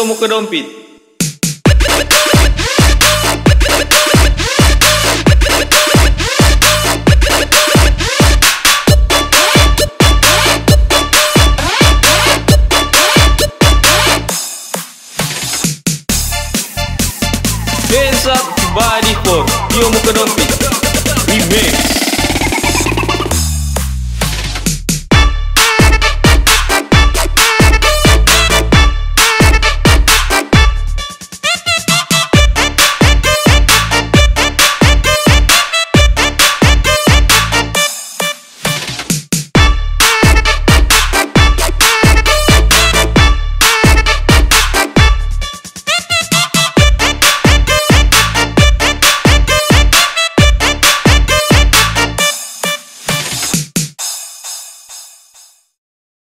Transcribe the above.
juga muka ke dompet. hands up body for Yo muka ke dompet. Remake.